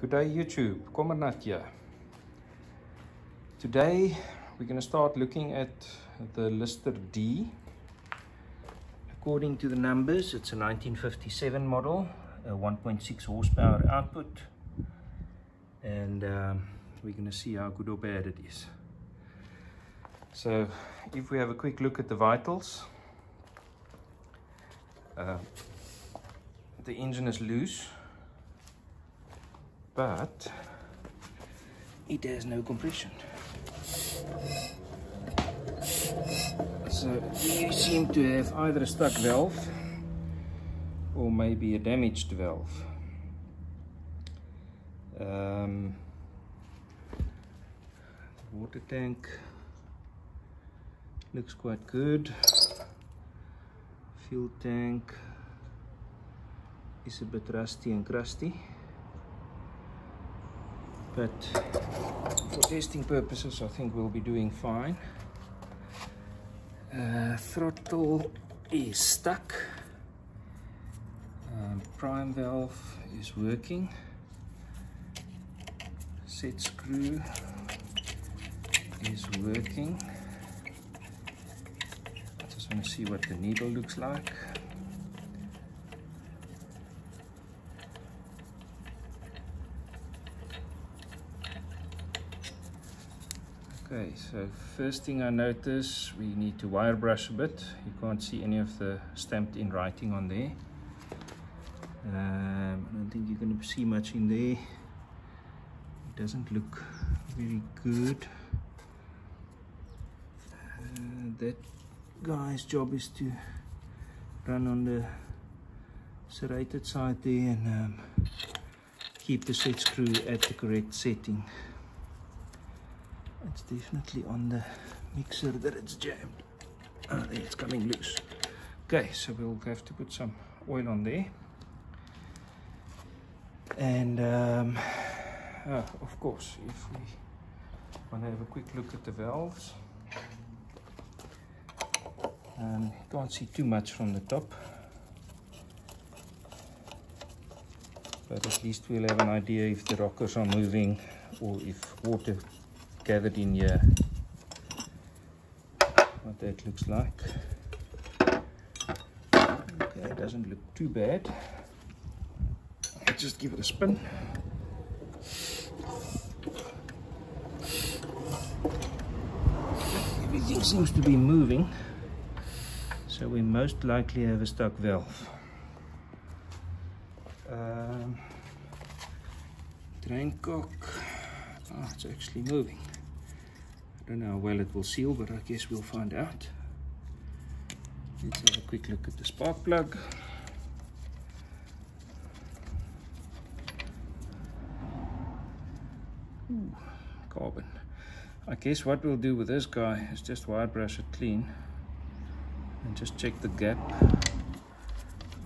Good day YouTube, Commer nut here. Today we're going to start looking at the Lister D. According to the numbers, it's a 1957 model, a 1.6 horsepower output, and um, we're going to see how good or bad it is. So if we have a quick look at the vitals, uh, the engine is loose but it has no compression so you seem to have either a stuck valve or maybe a damaged valve. Um, water tank looks quite good. Fuel tank is a bit rusty and crusty but for testing purposes I think we'll be doing fine. Uh, throttle is stuck. Um, prime valve is working. Set screw is working. I just want to see what the needle looks like Okay, so first thing I notice, we need to wire brush a bit. You can't see any of the stamped in writing on there. Um, I don't think you're going to see much in there. It doesn't look very good. Uh, that guy's job is to run on the serrated side there and um, keep the set screw at the correct setting it's definitely on the mixer that it's jammed. Oh, it's coming loose. Okay so we'll have to put some oil on there. And um, uh, of course if we want to have a quick look at the valves. Um, can't see too much from the top. But at least we'll have an idea if the rockers are moving or if water gathered in here. What that looks like. Okay it doesn't look too bad. Just give it a spin. Everything seems to be moving so we most likely have a stuck valve. Um, drain cock oh, it's actually moving don't know how well it will seal, but I guess we'll find out. Let's have a quick look at the spark plug. Ooh, carbon. I guess what we'll do with this guy is just wire brush it clean and just check the gap.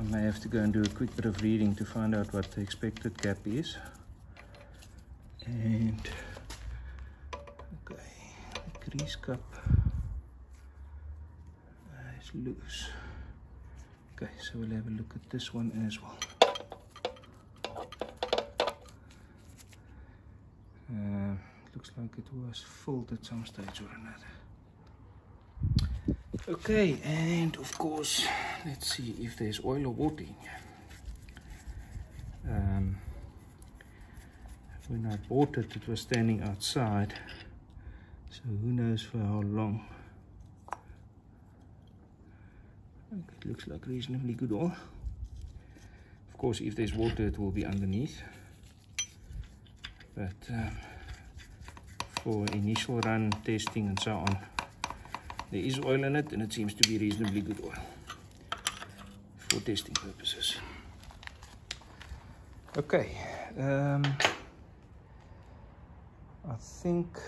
I may have to go and do a quick bit of reading to find out what the expected gap is. And grease cup is loose. Okay so we'll have a look at this one as well. Uh, looks like it was filled at some stage or another. Okay and of course let's see if there's oil or water in here. Um, when I bought it it was standing outside so who knows for how long? It looks like reasonably good oil of course if there's water it will be underneath. But um, for initial run testing and so on there is oil in it and it seems to be reasonably good oil for testing purposes. Okay um, I think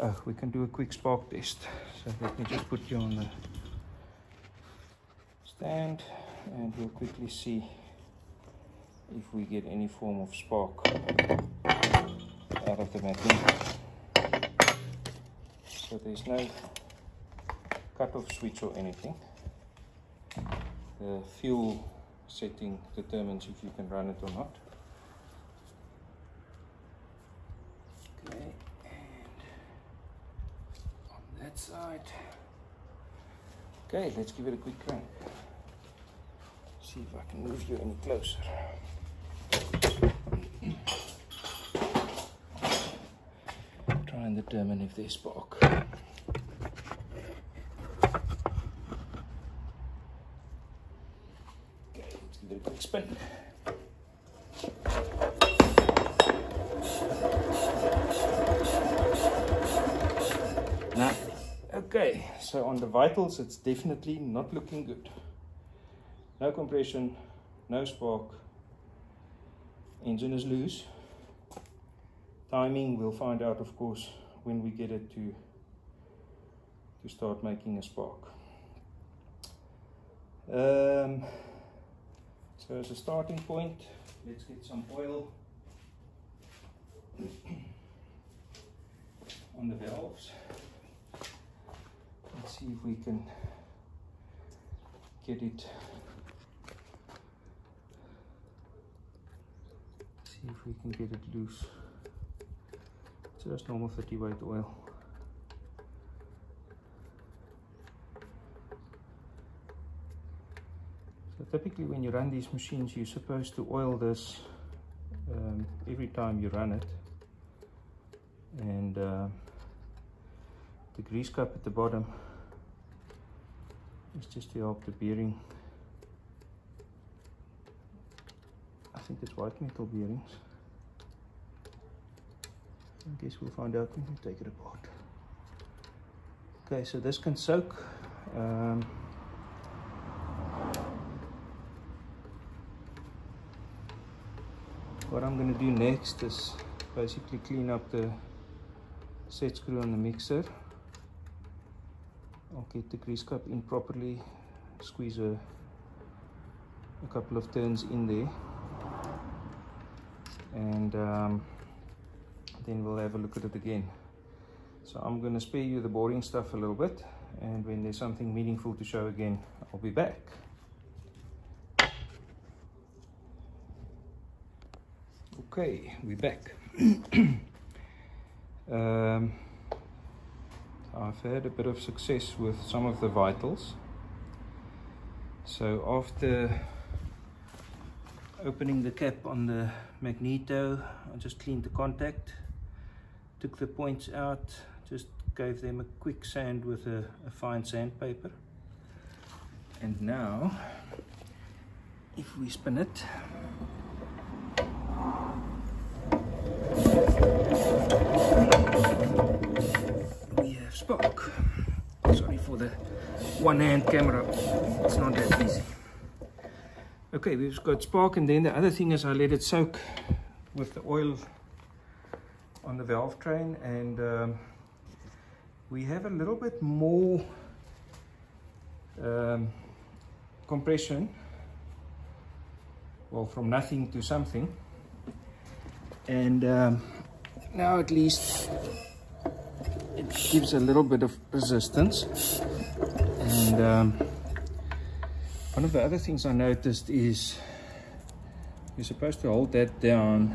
oh, we can do a quick spark test. So let me just put you on the stand and we'll quickly see if we get any form of spark out of the magnet. So there's no cut-off switch or anything. The fuel setting determines if you can run it or not. Side. Okay, let's give it a quick crank. See if I can move you any closer. Try and determine if there's spark. Okay, let's give it a quick spin. Okay, so on the vitals, it's definitely not looking good. No compression, no spark. Engine is loose. Timing, we'll find out, of course, when we get it to, to start making a spark. Um, so as a starting point, let's get some oil on the valves see if we can get it. See if we can get it loose. Just normal 30 weight oil. So typically when you run these machines you're supposed to oil this um, every time you run it. And uh, the grease cup at the bottom it's just to help the bearing. I think it's white metal bearings. I guess we'll find out when we take it apart. Okay, so this can soak. Um, what I'm going to do next is basically clean up the set screw on the mixer. Get the grease cup in properly, squeeze a, a couple of turns in there and um, then we'll have a look at it again. So I'm going to spare you the boring stuff a little bit and when there's something meaningful to show again, I'll be back. Okay, we're back. um, I've had a bit of success with some of the vitals. So after opening the cap on the magneto, I just cleaned the contact, took the points out, just gave them a quick sand with a, a fine sandpaper. And now, if we spin it, spark. Sorry for the one hand camera, it's not that easy. Okay, we've got spark and then the other thing is I let it soak with the oil on the valve train and um, we have a little bit more um, compression well from nothing to something and um, now at least it gives a little bit of resistance. And um, one of the other things I noticed is you're supposed to hold that down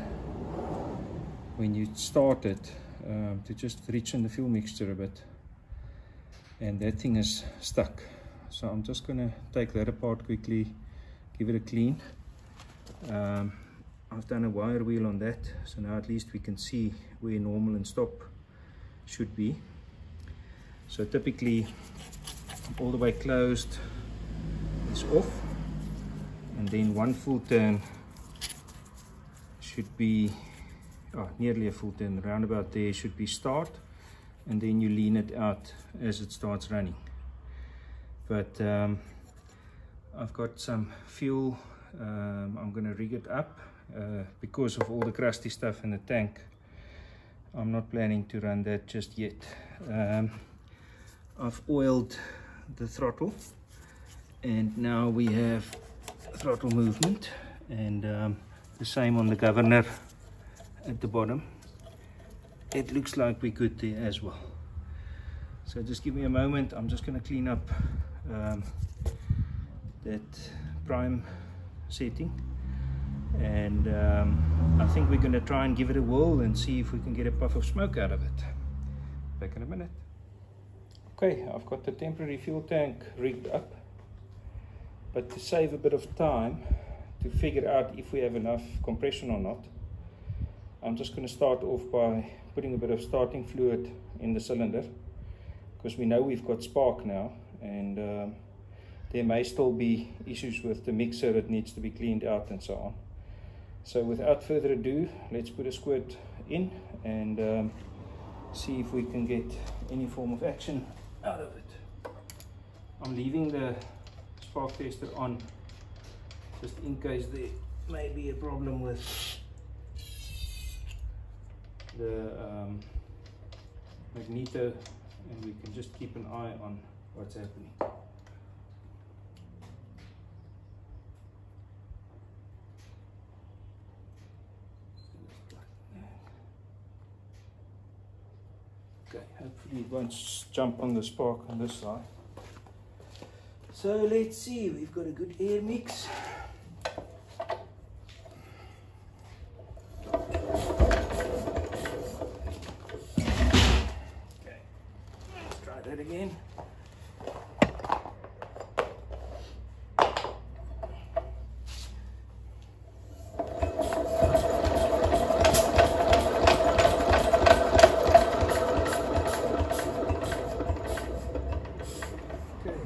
when you start it um, to just reach in the fuel mixture a bit. And that thing is stuck. So I'm just going to take that apart quickly give it a clean. Um, I've done a wire wheel on that so now at least we can see where normal and stop should be. So typically all the way closed is off. And then one full turn should be oh, nearly a full turn. Around about there should be start. And then you lean it out as it starts running. But um, I've got some fuel. Um, I'm gonna rig it up uh, because of all the crusty stuff in the tank I'm not planning to run that just yet. Um, I've oiled the throttle and now we have throttle movement and um, the same on the governor at the bottom. It looks like we're good there as well. So just give me a moment. I'm just going to clean up um, that prime setting and um, I think we're going to try and give it a whirl and see if we can get a puff of smoke out of it. Back in a minute. Okay, I've got the temporary fuel tank rigged up. But to save a bit of time to figure out if we have enough compression or not, I'm just going to start off by putting a bit of starting fluid in the cylinder because we know we've got spark now and um, there may still be issues with the mixer that needs to be cleaned out and so on. So without further ado, let's put a squirt in and um, see if we can get any form of action out of it. I'm leaving the spark tester on just in case there may be a problem with the um, magneto and we can just keep an eye on what's happening. Okay, hopefully it won't jump on the spark on this side. So let's see, we've got a good air mix.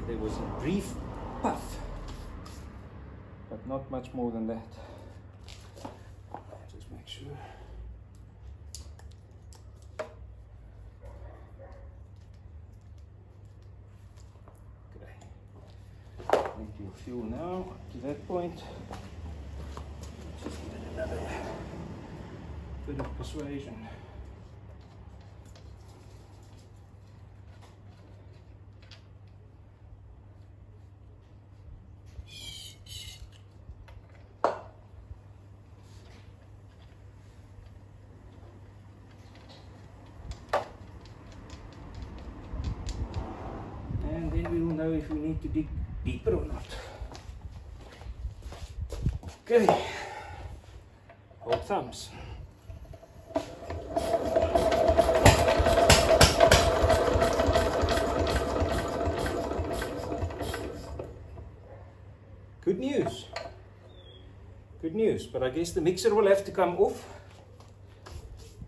There was a brief puff, but not much more than that. Just make sure. Okay. Need your fuel now to that point. Just it another bit of persuasion. and then we will know if we need to dig deeper or not. Okay, hold thumbs. Good news. Good news, but I guess the mixer will have to come off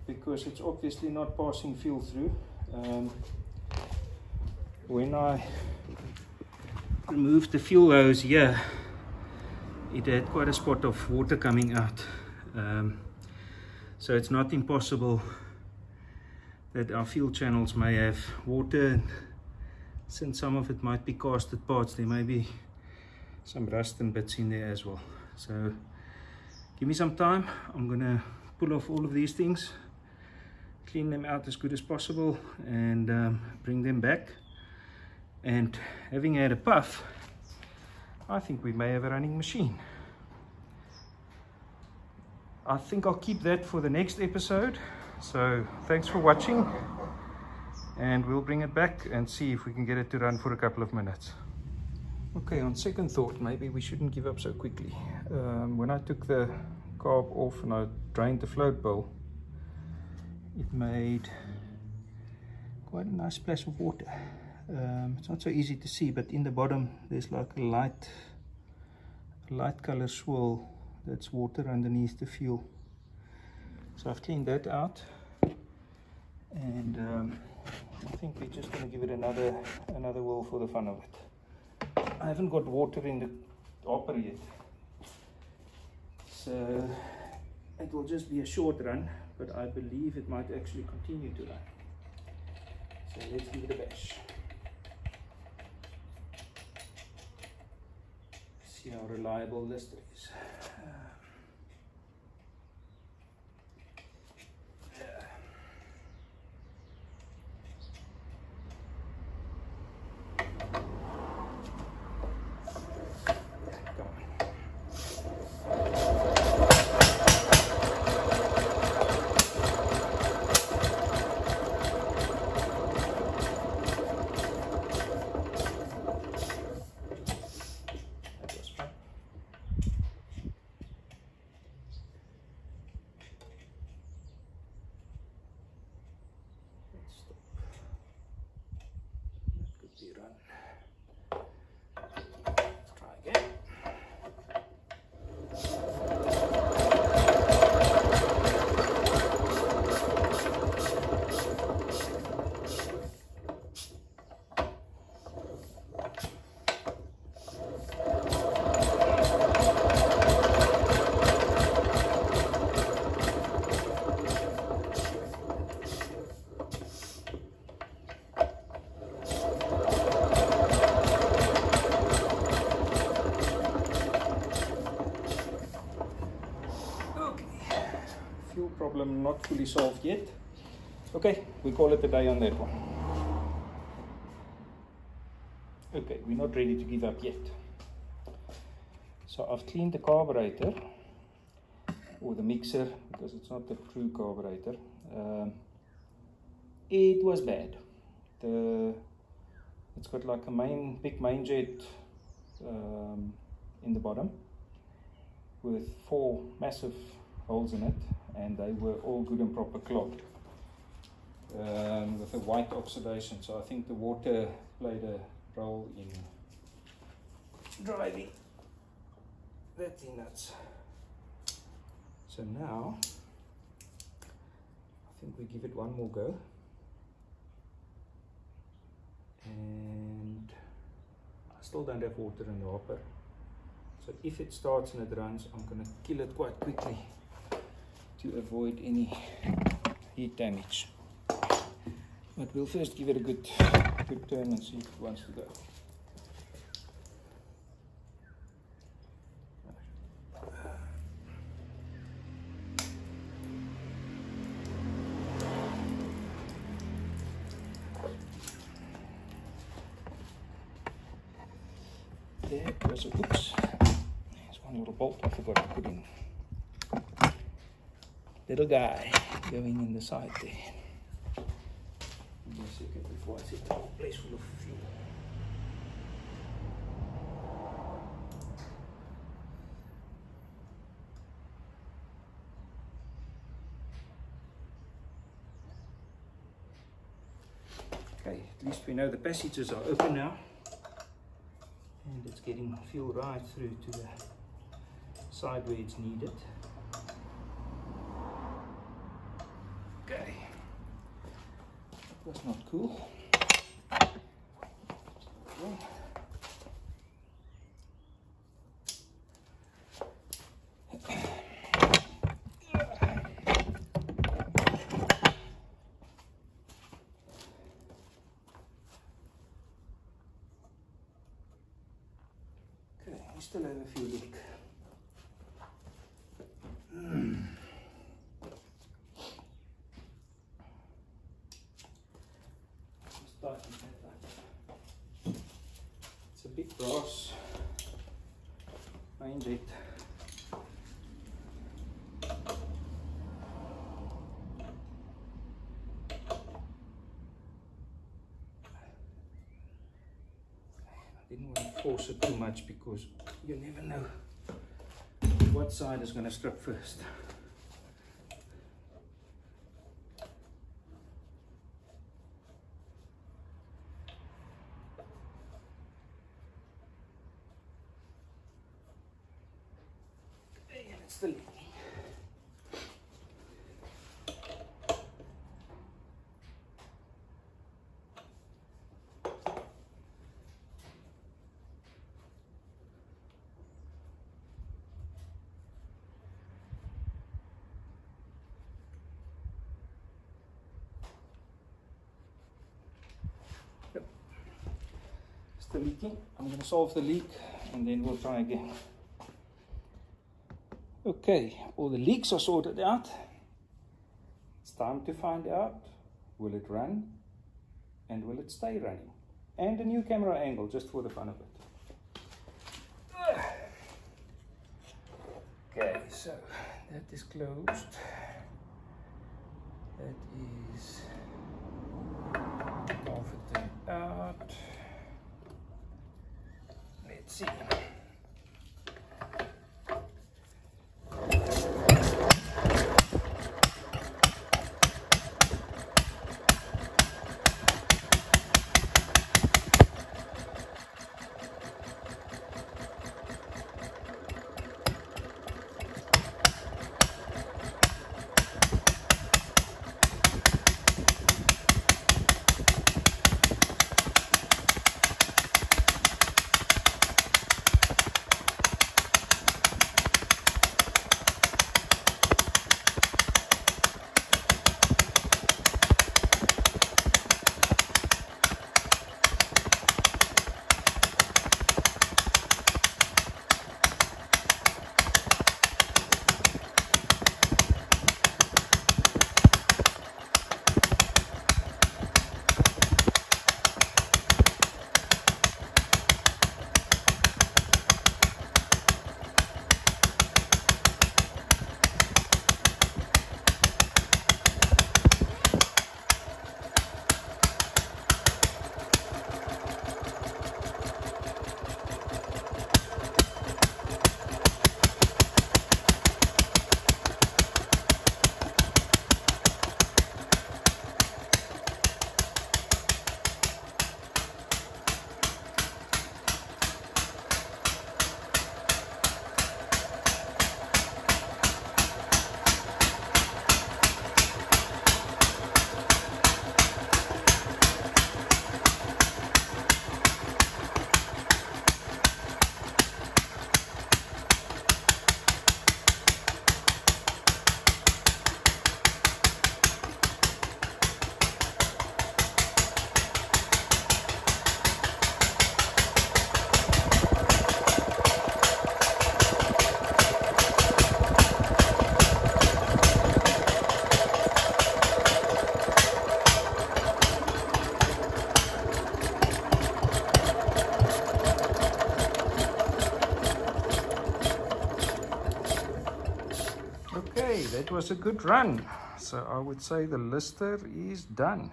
because it's obviously not passing fuel through. Um, when I removed the fuel hose here, it had quite a spot of water coming out. Um, so it's not impossible that our fuel channels may have water and since some of it might be casted parts, there may be some rust and bits in there as well. So give me some time. I'm gonna pull off all of these things, clean them out as good as possible and um, bring them back and having had a puff I think we may have a running machine. I think I'll keep that for the next episode. So thanks for watching and we'll bring it back and see if we can get it to run for a couple of minutes. Okay on second thought maybe we shouldn't give up so quickly. Um, when I took the carb off and I drained the float bowl it made quite a nice splash of water um, it's not so easy to see but in the bottom there's like a light light color swirl that's water underneath the fuel. So I've cleaned that out and um, I think we're just going to give it another another whirl for the fun of it. I haven't got water in the hopper yet so it will just be a short run but I believe it might actually continue to run. So let's give it a bash see how reliable this is. Solved yet. Okay, we call it a day on that one. Okay, we're not ready to give up yet. So I've cleaned the carburetor or the mixer because it's not the true carburetor. Um, it was bad. The it's got like a main big main jet um, in the bottom with four massive holes in it and they were all good and proper clogged um, with a white oxidation. So I think the water played a role in driving that thing nuts so now I think we give it one more go. And I still don't have water in the hopper. So if it starts and it runs I'm going to kill it quite quickly to avoid any heat damage. But we'll first give it a good good turn and see if it wants to go guy going in the side there. Me a second before I set the whole place full of fuel. Okay, at least we know the passages are open now and it's getting fuel right through to the side where it's needed. Okay, that's not cool. Okay. We still have a few leak. Just tighten that up. It's a big brass main jet. I it too much because you never know what side is going to strip first. It's the. Still leaking. I'm going to solve the leak and then we'll try again. Okay, all the leaks are sorted out. It's time to find out will it run and will it stay running? And a new camera angle just for the fun of it. Okay, so that is closed. That is half a thing out. Let's see. A good run. So I would say the lister is done.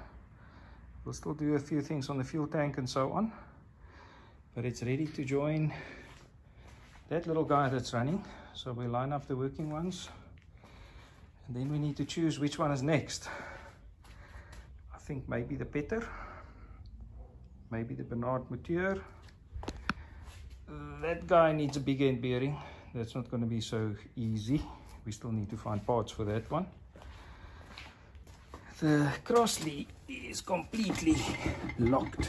We'll still do a few things on the fuel tank and so on but it's ready to join that little guy that's running. So we line up the working ones and then we need to choose which one is next. I think maybe the Petter maybe the Bernard Moteur that guy needs a big end bearing. That's not going to be so easy we still need to find parts for that one. The Crossley is completely locked.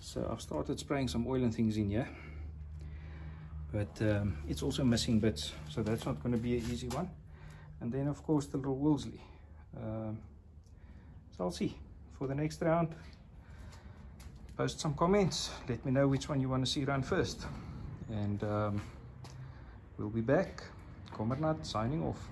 So I've started spraying some oil and things in here. But um, it's also missing bits so that's not going to be an easy one. And then of course the little Wolseley um, so I'll see. For the next round post some comments. Let me know which one you want to see run first. And um, we'll be back Commer nut signing off